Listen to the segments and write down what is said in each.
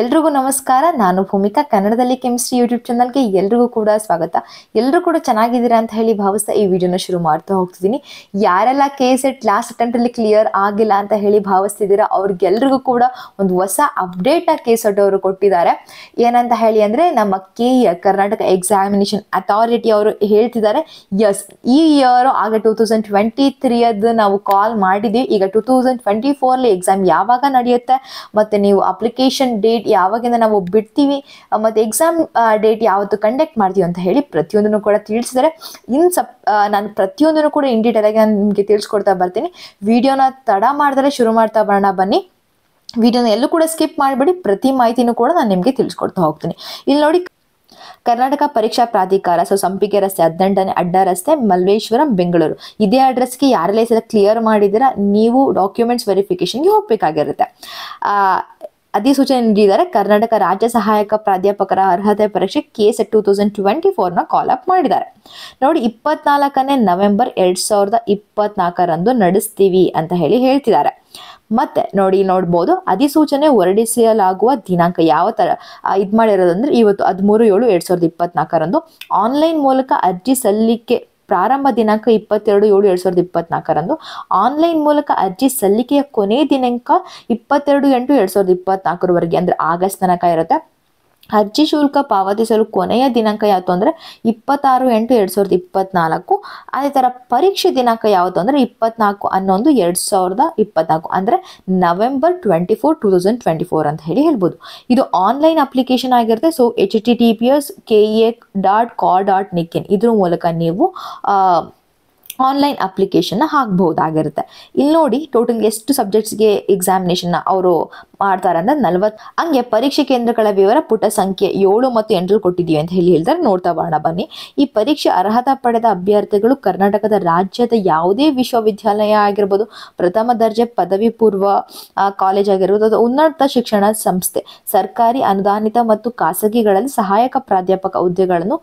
ಎಲ್ರಿಗೂ ನಮಸ್ಕಾರ. ನಾನು ಭೂಮಿಕಾ. ಕನ್ನಡದಲ್ಲಿ ಕೆಮಿಸ್ಟ್ರಿ ಯೂಟ್ಯೂಬ್ ಚಾನಲ್ಗೆ ಎಲ್ರಿಗೂ ಕೂಡ ಸ್ವಾಗತ. ಎಲ್ಲರೂ ಕೂಡ ಚೆನ್ನಾಗಿದ್ದೀರಾ ಅಂತ ಹೇಳಿ ಭಾವಿಸ್ತಾ ಈ ವಿಡಿಯೋನ ಶುರು ಮಾಡ್ತಾ ಹೋಗ್ತಿದ್ದೀನಿ. ಯಾರೆಲ್ಲ ಕೆ ಸೆಟ್ ಲಾಸ್ಟ್ ಅಟೆಂಪ್ಟಲ್ಲಿ ಕ್ಲಿಯರ್ ಆಗಿಲ್ಲ ಅಂತ ಹೇಳಿ ಭಾವಿಸ್ತಿದ್ದೀರಾ, ಅವ್ರಿಗೆಲ್ರಿಗೂ ಕೂಡ ಒಂದು ಹೊಸ ಅಪ್ಡೇಟ್ನ ಕೆ ಸೆಟ್ ಅವರು ಕೊಟ್ಟಿದ್ದಾರೆ. ಏನಂತ ಹೇಳಿ ಅಂದರೆ, ನಮ್ಮ ಕೆ ಕರ್ನಾಟಕ ಎಕ್ಸಾಮಿನೇಷನ್ ಅಥಾರಿಟಿ ಅವರು ಹೇಳ್ತಿದ್ದಾರೆ. ಎಸ್ ಈ ಇಯರ್ ಆಗ ಟೂ ತೌಸಂಡ್ ಟ್ವೆಂಟಿ ತ್ರೀಯದ್ದು ನಾವು ಕಾಲ್ ಮಾಡಿದ್ವಿ. ಈಗ ಟೂ ತೌಸಂಡ್ ಟ್ವೆಂಟಿ ಫೋರ್ಲಿ ಎಕ್ಸಾಮ್ ಯಾವಾಗ ನಡೆಯುತ್ತೆ, ಮತ್ತು ನೀವು ಅಪ್ಲಿಕೇಶನ್ ಡೇಟ್ ಯಾವಾಗಿಂದ ನಾವು ಬಿಡ್ತೀವಿ ಮತ್ತು ಎಕ್ಸಾಮ್ ಡೇಟ್ ಯಾವತ್ತು ಕಂಡಕ್ಟ್ ಮಾಡ್ತೀವಿ ಅಂತ ಹೇಳಿ ಪ್ರತಿಯೊಂದನ್ನು ಕೂಡ ತಿಳಿಸಿದರೆ. ಇನ್ ಸಪ್ ನಾನು ಪ್ರತಿಯೊಂದನ್ನು ಕೂಡ ಇನ್ ಡೀಟೇಲ್ ಆಗಿ ನಾನು ನಿಮಗೆ ತಿಳಿಸ್ಕೊಡ್ತಾ ಬರ್ತೀನಿ. ವಿಡಿಯೋನ ತಡ ಮಾಡಿದ್ರೆ ಶುರು ಮಾಡ್ತಾ ಬರೋಣ ಬನ್ನಿ. ವಿಡಿಯೋನ ಎಲ್ಲೂ ಕೂಡ ಸ್ಕಿಪ್ ಮಾಡಿಬಿಡಿ. ಪ್ರತಿ ಮಾಹಿತಿನೂ ಕೂಡ ನಾನು ನಿಮಗೆ ತಿಳಿಸ್ಕೊಡ್ತಾ ಹೋಗ್ತೀನಿ. ಇಲ್ಲಿ ನೋಡಿ, ಕರ್ನಾಟಕ ಪರೀಕ್ಷಾ ಪ್ರಾಧಿಕಾರ, ಸೊ ಸಂಪಿಗೆ ರಸ್ತೆ ಹದಿನೆಂಟನೇ ಅಡ್ಡ ರಸ್ತೆ, ಮಲ್ಲೇಶ್ವರಂ, ಬೆಂಗಳೂರು. ಇದೇ ಅಡ್ರೆಸ್ಗೆ ಯಾರೆಲ್ಲ ಸಲ ಕ್ಲಿಯರ್ ಮಾಡಿದ್ರೆ ನೀವು ಡಾಕ್ಯುಮೆಂಟ್ಸ್ ವೆರಿಫಿಕೇಶನ್ಗೆ ಹೋಗಬೇಕಾಗಿರುತ್ತೆ. ಅಧಿಸೂಚನೆ ನೀಡಿದ್ದಾರೆ ಕರ್ನಾಟಕ ರಾಜ್ಯ ಸಹಾಯಕ ಪ್ರಾಧ್ಯಾಪಕರ ಅರ್ಹತೆ ಪರೀಕ್ಷೆ K S two thousand twenty ಫೋರ್ನ call up ಮಾಡಿದ್ದಾರೆ. ನೋಡಿ, ಇಪ್ಪತ್ನಾಲ್ಕನೇ ನವೆಂಬರ್ ಎರಡ್ ಸಾವಿರದ ಇಪ್ಪತ್ನಾಲ್ಕರಂದು ನಡೆಸ್ತೀವಿ ಅಂತ ಹೇಳಿ ಹೇಳ್ತಿದ್ದಾರೆ. ಮತ್ತೆ ನೋಡಿ, ನೋಡ್ಬೋದು, ಅಧಿಸೂಚನೆ ಹೊರಡಿಸಲಾಗುವ ದಿನಾಂಕ ಯಾವ ತರ ಇದು ಮಾಡಿರೋದಂದ್ರೆ ಇವತ್ತು ಹದಿಮೂರು ಏಳು ಎರಡ್ ಸಾವಿರದ ಇಪ್ಪತ್ನಾಲ್ಕರಂದು ಆನ್ಲೈನ್ ಮೂಲಕ ಅರ್ಜಿ ಸಲ್ಲಿಕೆ ಪ್ರಾರಂಭ ದಿನಾಂಕ ಇಪ್ಪತ್ತೆರಡು ಏಳು ಎರಡು ಸಾವಿರದ ಇಪ್ಪತ್ನಾಲ್ಕರಂದು ಆನ್ಲೈನ್ ಮೂಲಕ ಅರ್ಜಿ ಸಲ್ಲಿಕೆಯ ಕೊನೆ ದಿನಾಂಕ ಇಪ್ಪತ್ತೆರಡು ಎಂಟು ಎರಡು ಸಾವಿರದ ಇಪ್ಪತ್ನಾಲ್ಕರವರೆಗೆ, ಅಂದರೆ ಆಗಸ್ಟ್ ತನಕ ಇರುತ್ತೆ. ಅರ್ಜಿ ಶುಲ್ಕ ಪಾವತಿಸಲು ಕೊನೆಯ ದಿನಾಂಕ ಯಾವುದು ಅಂದರೆ ಇಪ್ಪತ್ತಾರು ಎಂಟು ಎರಡು ಸಾವಿರದ ಇಪ್ಪತ್ತ್ನಾಲ್ಕು ಅದೇ ಥರ ಪರೀಕ್ಷೆ ದಿನಾಂಕ ಯಾವುದು ಅಂದರೆ ಇಪ್ಪತ್ನಾಲ್ಕು ಹನ್ನೊಂದು ಎರಡು ಸಾವಿರದ ಇಪ್ಪತ್ನಾಲ್ಕು ಅಂದರೆ November twenty four two thousand twenty four ಅಂತ ಹೇಳಿ ಹೇಳ್ಬೋದು. ಇದು ಆನ್ಲೈನ್ ಅಪ್ಲಿಕೇಶನ್ ಆಗಿರುತ್ತೆ. So H T T P S K A dot ಕಾ ಡಾಟ್ ನಿಕ್ಕಿನ್ ಇದ್ರ ಮೂಲಕ ನೀವು ಆನ್ಲೈನ್ ಅಪ್ಲಿಕೇಶನ್ನ ಹಾಕ್ಬಹುದಾಗಿರುತ್ತೆ. ಇಲ್ಲಿ ನೋಡಿ ಟೋಟಲ್ ಎಷ್ಟು ಸಬ್ಜೆಕ್ಟ್ಸ್ಗೆ ಎಕ್ಸಾಮಿನೇಷನ್ನ ಅವರು ಮಾಡ್ತಾರೆ ಅಂದ್ರೆ ನಲ್ವತ್ತು ಹಂಗೆ ಪರೀಕ್ಷೆ ಕೇಂದ್ರಗಳ ವಿವರ ಪುಟ ಸಂಖ್ಯೆ ಏಳು ಮತ್ತು ಎಂಟರಲ್ಲಿ ಕೊಟ್ಟಿದ್ದೀವಿ ಅಂತ ಹೇಳಿ ಹೇಳಿದ್ರೆ ನೋಡ್ತಾ ಬಾಣ ಬನ್ನಿ. ಈ ಪರೀಕ್ಷೆ ಅರ್ಹತಾ ಪಡೆದ ಅಭ್ಯರ್ಥಿಗಳು ಕರ್ನಾಟಕದ ರಾಜ್ಯದ ಯಾವುದೇ ವಿಶ್ವವಿದ್ಯಾಲಯ ಆಗಿರ್ಬೋದು, ಪ್ರಥಮ ದರ್ಜೆ ಪದವಿ ಪೂರ್ವ ಕಾಲೇಜ್ ಆಗಿರ್ಬೋದು ಅಥವಾ ಉನ್ನತ ಶಿಕ್ಷಣ ಸಂಸ್ಥೆ. ಸರ್ಕಾರಿ, ಅನುದಾನಿತ ಮತ್ತು ಖಾಸಗಿಗಳಲ್ಲಿ ಸಹಾಯಕ ಪ್ರಾಧ್ಯಾಪಕ ಹುದ್ದೆಗಳನ್ನು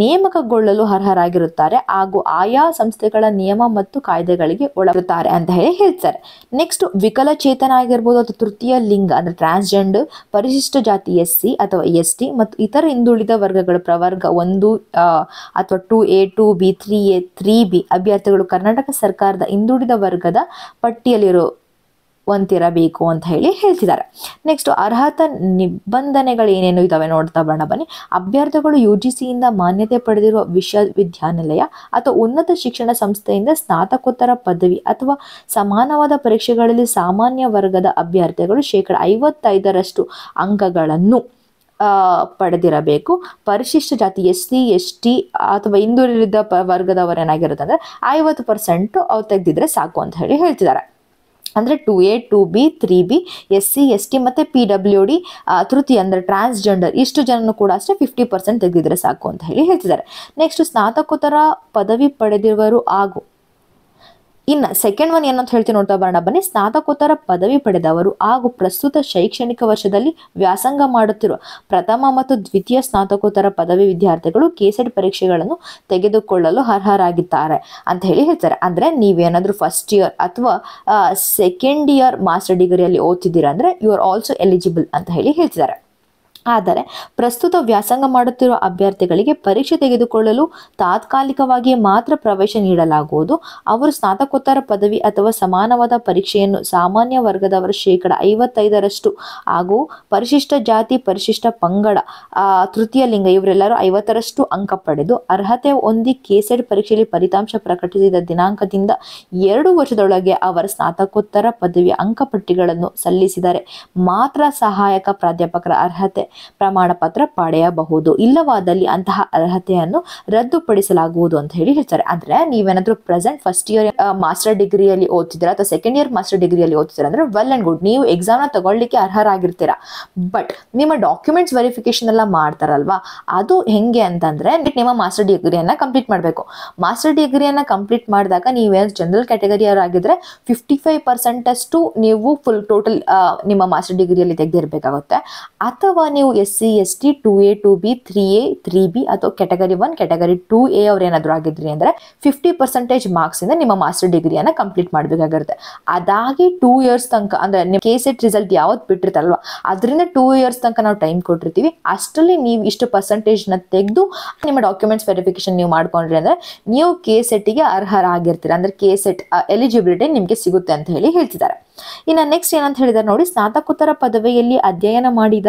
ನೇಮಕಗೊಳ್ಳಲು ಅರ್ಹರಾಗಿರುತ್ತಾರೆ. ಹಾಗೂ ಆಯಾ ಸಂಸ್ಥೆಗಳ ನಿಯಮ ಮತ್ತು ಕಾಯ್ದೆಗಳಿಗೆ ಒಳಗುತ್ತಾರೆ ಅಂತ ಹೇಳಿ ಹೇಳ್ತಾರೆ. ನೆಕ್ಸ್ಟ್ ವಿಕಲಚೇತನ ಆಗಿರ್ಬೋದು ಅಥವಾ ತೃತೀಯ ಲಿಂಗ ಅಂದ್ರೆ ಟ್ರಾನ್ಸ್ಜೆಂಡರ್ ಪರಿಶಿಷ್ಟ ಜಾತಿ ಎಸ್ ಸಿ ಅಥವಾ ಎಸ್ ಟಿ ಮತ್ತು ಇತರ ಹಿಂದುಳಿದ ವರ್ಗಗಳ ಪ್ರವರ್ಗ ಒಂದು ಅಥವಾ two A two B three A three B ಅಭ್ಯರ್ಥಿಗಳು ಕರ್ನಾಟಕ ಸರ್ಕಾರದ ಹಿಂದುಳಿದ ವರ್ಗದ ಪಟ್ಟಿಯಲ್ಲಿರೋ ಒಂತಿರಬೇಕು ಅಂತ ಹೇಳಿ ಹೇಳ್ತಿದ್ದಾರೆ. ನೆಕ್ಸ್ಟ್ ಅರ್ಹತಾ ನಿಬಂಧನೆಗಳು ಏನೇನು ಇದಾವೆ ನೋಡ್ತಾ ಬರೋಣ ಬನ್ನಿ. ಅಭ್ಯರ್ಥಿಗಳು ಯು ಜಿ ಸಿಯಿಂದ ಮಾನ್ಯತೆ ಪಡೆದಿರುವ ವಿಶ್ವವಿದ್ಯಾನಿಲಯ ಅಥವಾ ಉನ್ನತ ಶಿಕ್ಷಣ ಸಂಸ್ಥೆಯಿಂದ ಸ್ನಾತಕೋತ್ತರ ಪದವಿ ಅಥವಾ ಸಮಾನವಾದ ಪರೀಕ್ಷೆಗಳಲ್ಲಿ ಸಾಮಾನ್ಯ ವರ್ಗದ ಅಭ್ಯರ್ಥಿಗಳು ಶೇಕಡ ಐವತ್ತೈದರಷ್ಟು ಅಂಕಗಳನ್ನು ಪಡೆದಿರಬೇಕು. ಪರಿಶಿಷ್ಟ ಜಾತಿ ಎಸ್ ಸಿ, ಎಸ್ ಟಿ ಅಥವಾ ಹಿಂದುಳಿದ ಪ ವರ್ಗದವರೇನಾಗಿರುತ್ತೆ ಅಂದರೆ ಐವತ್ತು ಪರ್ಸೆಂಟು ಅವ್ರು ತೆಗೆದಿದ್ರೆ ಸಾಕು ಅಂತ ಹೇಳಿ ಹೇಳ್ತಿದ್ದಾರೆ. ಅಂದರೆ two A, two B, three B, S C, S T ಮತ್ತು ಪಿ ಡಬ್ಲ್ಯೂ ಡಿ ತೃತೀಯ ಅಂದರೆ ಟ್ರಾನ್ಸ್ಜೆಂಡರ್. ಇಷ್ಟು ಜನನು ಕೂಡ ಅಷ್ಟೇ ಫಿಫ್ಟಿ ಪರ್ಸೆಂಟ್ ತೆಗೆದಿದ್ರೆ ಸಾಕು ಅಂತ ಹೇಳಿ ಹೇಳ್ತಿದ್ದಾರೆ. ನೆಕ್ಸ್ಟ್ ಸ್ನಾತಕೋತ್ತರ ಪದವಿ ಪಡೆದಿರುವರು ಹಾಗೂ ಇನ್ನು ಸೆಕೆಂಡ್ ಒನ್ ಏನಂತ ಹೇಳ್ತೀನಿ ನೋಡ್ತಾ ಬರೋಣ ಬನ್ನಿ ಸ್ನಾತಕೋತ್ತರ ಪದವಿ ಪಡೆದವರು ಹಾಗೂ ಪ್ರಸ್ತುತ ಶೈಕ್ಷಣಿಕ ವರ್ಷದಲ್ಲಿ ವ್ಯಾಸಂಗ ಮಾಡುತ್ತಿರುವ ಪ್ರಥಮ ಮತ್ತು ದ್ವಿತೀಯ ಸ್ನಾತಕೋತ್ತರ ಪದವಿ ವಿದ್ಯಾರ್ಥಿಗಳು ಕೆಸೆಟ್ ಪರೀಕ್ಷೆಗಳನ್ನು ತೆಗೆದುಕೊಳ್ಳಲು ಅರ್ಹರಾಗಿದ್ದಾರೆ ಅಂತ ಹೇಳಿ ಹೇಳ್ತಾರೆ. ಅಂದರೆ ನೀವೇನಾದರೂ ಫಸ್ಟ್ ಇಯರ್ ಅಥವಾ ಸೆಕೆಂಡ್ ಇಯರ್ ಮಾಸ್ಟರ್ ಡಿಗ್ರಿಯಲ್ಲಿ ಓದ್ತಿದ್ದೀರಾ ಅಂದರೆ ಯು ಆರ್ ಆಲ್ಸೋ ಎಲಿಜಿಬಲ್ ಅಂತ ಹೇಳಿ ಹೇಳ್ತಿದ್ದಾರೆ. ಆದರೆ ಪ್ರಸ್ತುತ ವ್ಯಾಸಂಗ ಮಾಡುತ್ತಿರುವ ಅಭ್ಯರ್ಥಿಗಳಿಗೆ ಪರೀಕ್ಷೆ ತೆಗೆದುಕೊಳ್ಳಲು ತಾತ್ಕಾಲಿಕವಾಗಿ ಮಾತ್ರ ಪ್ರವೇಶ ನೀಡಲಾಗುವುದು. ಅವರು ಸ್ನಾತಕೋತ್ತರ ಪದವಿ ಅಥವಾ ಸಮಾನವಾದ ಪರೀಕ್ಷೆಯನ್ನು ಸಾಮಾನ್ಯ ವರ್ಗದವರ ಶೇಕಡ ಐವತ್ತೈದರಷ್ಟು ಹಾಗೂ ಪರಿಶಿಷ್ಟ ಜಾತಿ, ಪರಿಶಿಷ್ಟ ಪಂಗಡ ತೃತೀಯ ಲಿಂಗ ಇವರೆಲ್ಲರೂ ಐವತ್ತರಷ್ಟು ಅಂಕ ಪಡೆದು ಅರ್ಹತೆ ಹೊಂದಿ ಕೆಸೆಡ್ ಪರೀಕ್ಷೆಯಲ್ಲಿ ಫಲಿತಾಂಶ ಪ್ರಕಟಿಸಿದ ದಿನಾಂಕದಿಂದ ಎರಡು ವರ್ಷದೊಳಗೆ ಅವರ ಸ್ನಾತಕೋತ್ತರ ಪದವಿ ಅಂಕಪಟ್ಟಿಗಳನ್ನು ಸಲ್ಲಿಸಿದರೆ ಮಾತ್ರ ಸಹಾಯಕ ಪ್ರಾಧ್ಯಾಪಕರ ಅರ್ಹತೆ. ಪ್ರಮಾಣ ಪತ್ರ ಪಡೆಯಬಹುದು. ಇಲ್ಲವಾದಲ್ಲಿ ಅಂತಹ ಅರ್ಹತೆಯನ್ನು ರದ್ದುಪಡಿಸಲಾಗುವುದು ಅಂತ ಹೇಳಿ ಹೇಳ್ತಾರೆ. ಅಂದ್ರೆ ನೀವೇನಾದ್ರೂ ಪ್ರೆಸೆಂಟ್ ಫಸ್ಟ್ ಇಯರ್ ಮಾಸ್ಟರ್ ಡಿಗ್ರಿಯಲ್ಲಿ ಓದ್ತಿದ್ದೀರಾ ಅಥವಾ ಸೆಕೆಂಡ್ ಇಯರ್ ಮಾಸ್ಟರ್ ಡಿಗ್ರಿಯಲ್ಲಿ ಓದ್ತಿದ್ದೀರಾ ಅಂದ್ರೆ ವೆಲ್ ಅಂಡ್ ಗುಡ್ ನೀವು ಎಕ್ಸಾಮ್ನ ತಗೊಳ್ಳಿಕ್ಕೆ ಅರ್ಹರಾಗಿರ್ತೀರಾ. ಬಟ್ ನಿಮ್ಮ ಡಾಕ್ಯುಮೆಂಟ್ಸ್ ವೆರಿಫಿಕೇಶನ್ ಎಲ್ಲ ಮಾಡ್ತಾರಲ್ವಾ? ಅದು ಹೆಂಗೆ ಅಂತಂದ್ರೆ ನಿಮ್ಮ ಮಾಸ್ಟರ್ ಡಿಗ್ರಿಯನ್ನ ಕಂಪ್ಲೀಟ್ ಮಾಡಬೇಕು. ಮಾಸ್ಟರ್ ಡಿಗ್ರಿಯನ್ನ ಕಂಪ್ಲೀಟ್ ಮಾಡಿದಾಗ ನೀವೇನು ಜನರಲ್ ಕ್ಯಾಟಗರಿ ಆಗಿದ್ರೆ ಫಿಫ್ಟಿ ಫೈವ್ ಪರ್ಸೆಂಟ್ ಅಷ್ಟು ನೀವು ಫುಲ್ ಟೋಟಲ್ ನಿಮ್ಮ ಮಾಸ್ಟರ್ ಡಿಗ್ರಿಯಲ್ಲಿ ತೆಗೆದಿರಬೇಕಾಗುತ್ತೆ. ಅಥವಾ ನೀವು ನೀವು S C S T two A two B three A three B ಅಥವಾ category one category two A ಅವ್ರು ಏನಾದರೂ ಆಗಿದ್ರಿ ಅಂದರೆ ಫಿಫ್ಟಿ ಪರ್ಸೆಂಟೇಜ್ ಮಾರ್ಕ್ಸಿಂದ ನಿಮ್ಮ ಮಾಸ್ಟರ್ ಡಿಗ್ರಿಯನ್ನು ಕಂಪ್ಲೀಟ್ ಮಾಡಬೇಕಾಗಿರುತ್ತೆ. ಅದಾಗಿ ಟೂ ಇಯರ್ಸ್ ತನಕ ಅಂದರೆ ನಿಮ್ಮ ಕೆ ಸೆಟ್ ರಿಸಲ್ಟ್ ಯಾವತ್ತು ಬಿಟ್ಟಿರ್ತಲ್ವ, ಅದರಿಂದ ಟೂ ಇಯರ್ಸ್ ತನಕ ನಾವು ಟೈಮ್ ಕೊಟ್ಟಿರ್ತೀವಿ. ಅಷ್ಟರಲ್ಲಿ ನೀವು ಇಷ್ಟು ಪರ್ಸೆಂಟೇಜ್ನ ತೆಗೆದು ನಿಮ್ಮ ಡಾಕ್ಯುಮೆಂಟ್ಸ್ ವೆರಿಫಿಕೇಶನ್ ನೀವು ಮಾಡ್ಕೊಂಡ್ರಿ ಅಂದರೆ ನೀವು ಕೆ ಸೆಟ್ಟಿಗೆ ಅರ್ಹರಾಗಿರ್ತೀರ. ಅಂದರೆ ಕೆ ಸೆಟ್ ಎಲಿಜಿಬಿಲಿಟಿ ನಿಮಗೆ ಸಿಗುತ್ತೆ ಅಂತ ಹೇಳಿ ಹೇಳ್ತಿದ್ದಾರೆ. ಇನ್ನು ನೆಕ್ಸ್ಟ್ ಏನಂತ ಹೇಳಿದ್ದಾರೆ ನೋಡಿ, ಸ್ನಾತಕೋತ್ತರ ಪದವಿಯಲ್ಲಿ ಅಧ್ಯಯನ ಮಾಡಿದ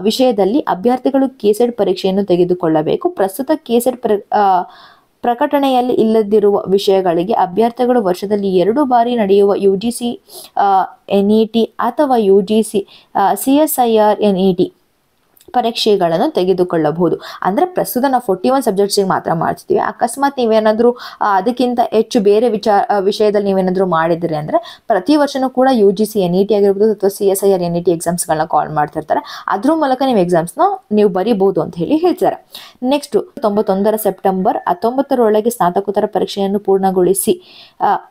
ವಿಷಯದಲ್ಲಿ ಅಭ್ಯರ್ಥಿಗಳು ಕೆಸೆಡ್ ಪರೀಕ್ಷೆಯನ್ನು ತೆಗೆದುಕೊಳ್ಳಬೇಕು. ಪ್ರಸ್ತುತ ಕೆಸೆಡ್ ಪ್ರ ಪ್ರಕಟಣೆಯಲ್ಲಿ ಇಲ್ಲದಿರುವ ವಿಷಯಗಳಿಗೆ ಅಭ್ಯರ್ಥಿಗಳು ವರ್ಷದಲ್ಲಿ ಎರಡು ಬಾರಿ ನಡೆಯುವ ಯು ಜಿ ಎನ್ ಇ ಅಥವಾ U G C N E ಪರೀಕ್ಷೆಗಳನ್ನು ತೆಗೆದುಕೊಳ್ಳಬಹುದು. ಅಂದರೆ ಪ್ರಸ್ತುತ ನಾವು ಫೋರ್ಟಿ ಒನ್ ಸಬ್ಜೆಕ್ಟ್ಸಿಗೆ ಮಾತ್ರ ಮಾಡಿಸ್ತೀವಿ ಅಕಸ್ಮಾತ್ ನೀವೇನಾದರೂ ಅದಕ್ಕಿಂತ ಹೆಚ್ಚು ಬೇರೆ ವಿಚಾರ ವಿಷಯದಲ್ಲಿ ನೀವೇನಾದರೂ ಮಾಡಿದರೆ ಅಂದರೆ ಪ್ರತಿ ವರ್ಷನೂ ಕೂಡ U G C N E T ಆಗಿರ್ಬೋದು ಅಥವಾ C S I R N E T ಎಕ್ಸಾಮ್ಸ್ಗಳನ್ನ call ಮಾಡ್ತಿರ್ತಾರೆ. ಅದ್ರ ಮೂಲಕ ನೀವು ಎಕ್ಸಾಮ್ಸ್ನ ನೀವು ಬರೀಬಹುದು ಅಂತ ಹೇಳಿ ಹೇಳ್ತಾರೆ. ನೆಕ್ಸ್ಟು ತೊಂಬತ್ತೊಂದರ ಸೆಪ್ಟೆಂಬರ್ ಹತ್ತೊಂಬತ್ತರೊಳಗೆ ಸ್ನಾತಕೋತ್ತರ ಪರೀಕ್ಷೆಯನ್ನು ಪೂರ್ಣಗೊಳಿಸಿ.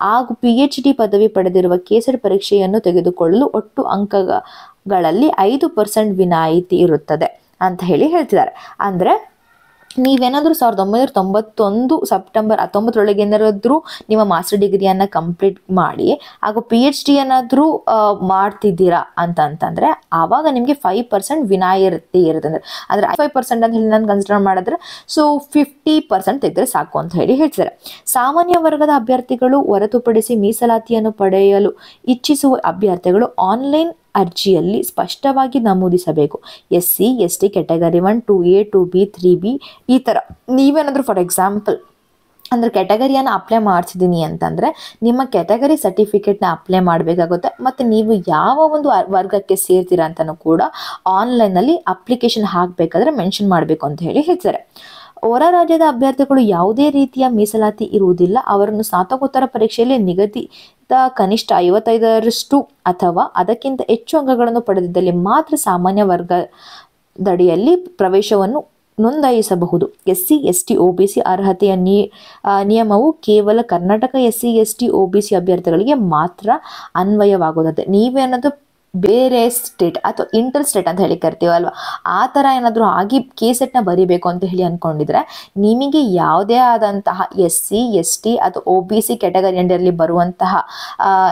ಹಾಗೂ ಪಿ ಎಚ್ ಡಿ ಪದವಿ ಪಡೆದಿರುವ ಕೇಸರಿ ಪರೀಕ್ಷೆಯನ್ನು ತೆಗೆದುಕೊಳ್ಳಲು ಒಟ್ಟು ಅಂಕಗಳಲ್ಲಿ ಐದು ಪರ್ಸೆಂಟ್ ವಿನಾಯಿತಿ ಇರುತ್ತದೆ ಅಂತ ಹೇಳಿ ಹೇಳ್ತಿದ್ದಾರೆ. ಅಂದರೆ ನೀವೇನಾದರೂ ಸಾವಿರದ ಒಂಬೈನೂರ ತೊಂಬತ್ತೊಂದು ಸೆಪ್ಟೆಂಬರ್ ಹತ್ತೊಂಬತ್ತರೊಳಗೆ ಏನಾದರೂ ನಿಮ್ಮ ಮಾಸ್ಟರ್ ಡಿಗ್ರಿಯನ್ನು ಕಂಪ್ಲೀಟ್ ಮಾಡಿ, ಹಾಗೂ ಪಿ ಎಚ್ ಡಿ ಏನಾದರೂ ಮಾಡ್ತಿದ್ದೀರಾ ಅಂತಂತಂದರೆ ಆವಾಗ ನಿಮಗೆ ಫೈವ್ ಪರ್ಸೆಂಟ್ ವಿನಾಯಿತಿ ಇರುತ್ತೆ ಅಂದರೆ. ಅಂದರೆ ಫೈವ್ ಪರ್ಸೆಂಟ್ ಅಂತ ಹೇಳಿ ನಾನು ಕನ್ಸಿಡರ್ ಮಾಡಿದ್ರೆ ಸೊ ಫಿಫ್ಟಿ ಪರ್ಸೆಂಟ್ ತೆಗೆದ್ರೆ ಸಾಕು ಅಂತ ಹೇಳಿ ಹೇಳ್ತಾರೆ ಸಾಮಾನ್ಯ ವರ್ಗದ ಅಭ್ಯರ್ಥಿಗಳು ಹೊರತುಪಡಿಸಿ ಮೀಸಲಾತಿಯನ್ನು ಪಡೆಯಲು ಇಚ್ಛಿಸುವ ಅಭ್ಯರ್ಥಿಗಳು ಆನ್ಲೈನ್ ಅರ್ಜಿಯಲ್ಲಿ ಸ್ಪಷ್ಟವಾಗಿ ನಮೂದಿಸಬೇಕು. S C, S T category one, two A, two B, three B, ಈ ಥರ. ನೀವೇನಾದರೂ ಫಾರ್ ಎಕ್ಸಾಂಪಲ್ ಅಂದರೆ ಕೆಟಗರಿಯನ್ನು ಅಪ್ಲೈ ಮಾಡ್ತಿದ್ದೀನಿ ಅಂತಂದರೆ ನಿಮ್ಮ ಕ್ಯಾಟಗರಿ ಸರ್ಟಿಫಿಕೇಟ್ನ ಅಪ್ಲೈ ಮಾಡಬೇಕಾಗುತ್ತೆ. ಮತ್ತು ನೀವು ಯಾವ ಒಂದು ವರ್ಗಕ್ಕೆ ಸೇರ್ತೀರಾ ಅಂತಲೂ ಕೂಡ ಆನ್ಲೈನಲ್ಲಿ ಅಪ್ಲಿಕೇಶನ್ ಹಾಕಬೇಕಾದ್ರೆ ಮೆನ್ಷನ್ ಮಾಡಬೇಕು ಅಂತ ಹೇಳಿ ಹೇಳ್ತಾರೆ. ಹೊರ ರಾಜ್ಯದ ಅಭ್ಯರ್ಥಿಗಳು ಯಾವುದೇ ರೀತಿಯ ಮೀಸಲಾತಿ ಇರುವುದಿಲ್ಲ. ಅವರನ್ನು ಸ್ನಾತಕೋತ್ತರ ಪರೀಕ್ಷೆಯಲ್ಲಿ ನಿಗದಿತ ಕನಿಷ್ಠ ಐವತ್ತೈದರಷ್ಟು ಅಥವಾ ಅದಕ್ಕಿಂತ ಹೆಚ್ಚು ಅಂಕಗಳನ್ನು ಪಡೆದಿದ್ದಲ್ಲಿ ಮಾತ್ರ ಸಾಮಾನ್ಯ ವರ್ಗದಡಿಯಲ್ಲಿ ಪ್ರವೇಶವನ್ನು ನೋಂದಾಯಿಸಬಹುದು. S C S T O B C ಅರ್ಹತೆಯ ನಿ ನಿಯಮವು ಕೇವಲ Karnataka S C S T O B C ಅಭ್ಯರ್ಥಿಗಳಿಗೆ ಮಾತ್ರ ಅನ್ವಯವಾಗುತ್ತದೆ. ನೀವೇನಾದರೂ ಬೇರೆ ಸ್ಟೇಟ್ ಅಥವಾ ಇಂಟರ್ ಸ್ಟೇಟ್ ಅಂತ ಹೇಳಿ ಕರಿತೀವಲ್ವ ಆ ಥರ ಏನಾದರೂ ಆಗಿ ಕೆ ಸೆಟ್ನ ಬರಿಬೇಕು ಅಂತ ಹೇಳಿ ಅಂದ್ಕೊಂಡಿದ್ರೆ ನಿಮಗೆ ಯಾವುದೇ ಆದಂತಹ ಎಸ್ ಸಿ ಎಸ್ ಟಿ ಅಥವಾ ಒ ಬಿ ಸಿ ಕ್ಯಾಟಗರಿ ಅಂಡರ್ಲಿ ಬರುವಂತಹ